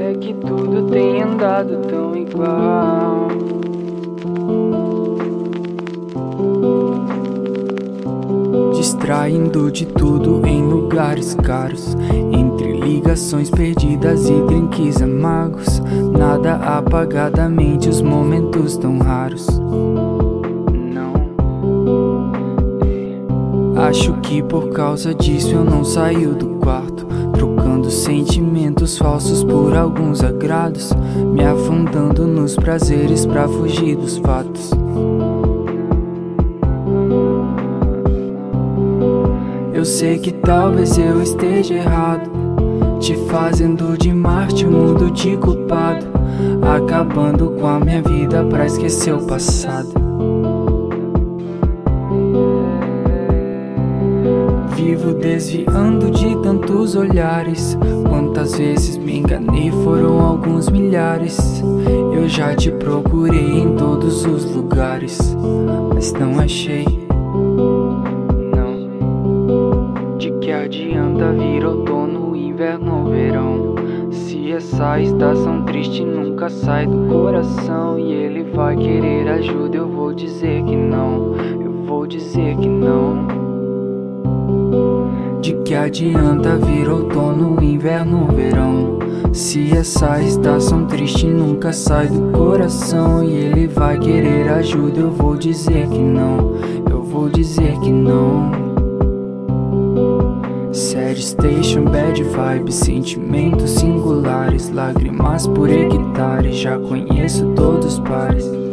É que tudo tem andado tão igual. Distraindo de tudo em lugares caros. Entre ligações perdidas e drinks amargos. Nada apagadamente os momentos tão raros. Acho que por causa disso eu não saio do quarto. Trocando sentimentos falsos por alguns agrados. Me afundando nos prazeres pra fugir dos fatos. Eu sei que talvez eu esteja errado. Te fazendo de Marte um mundo de culpado. Acabando com a minha vida pra esquecer o passado. Vivo desviando de tantos olhares. Quantas vezes me enganei, foram alguns milhares. Eu já te procurei em todos os lugares, mas não achei. Não. De que adianta vir outono, inverno ou verão? Se essa estação triste nunca sai do coração e ele vai querer ajuda, eu vou dizer que não. Eu vou dizer que não. Que adianta vir outono, inverno, verão? Se essa estação triste nunca sai do coração e ele vai querer ajuda, eu vou dizer que não. Eu vou dizer que não. Sad station, bad vibes, sentimentos singulares, lágrimas por hectares. Já conheço todos os pares.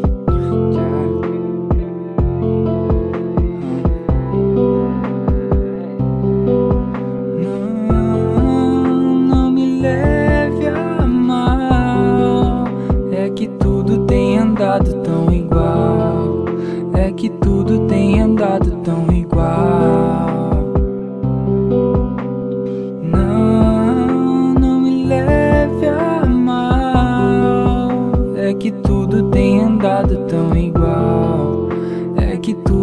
Tudo tem andado tão igual. Não, não me leve a mal. É que tudo tem andado tão igual. É que tudo